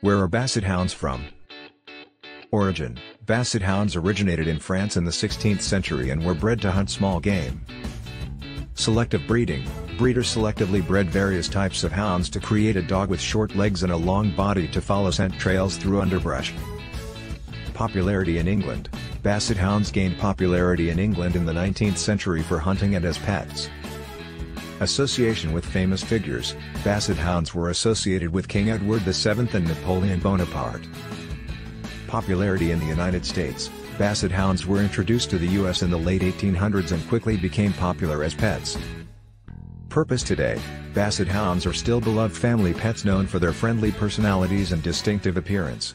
Where are Basset Hounds from? Origin Basset Hounds originated in France in the 16th century and were bred to hunt small game. Selective breeding Breeders selectively bred various types of hounds to create a dog with short legs and a long body to follow scent trails through underbrush. Popularity in England Basset Hounds gained popularity in England in the 19th century for hunting and as pets. Association with famous figures, Basset Hounds were associated with King Edward VII and Napoleon Bonaparte. Popularity in the United States, Basset Hounds were introduced to the U.S. in the late 1800s and quickly became popular as pets. Purpose today, Basset Hounds are still beloved family pets known for their friendly personalities and distinctive appearance.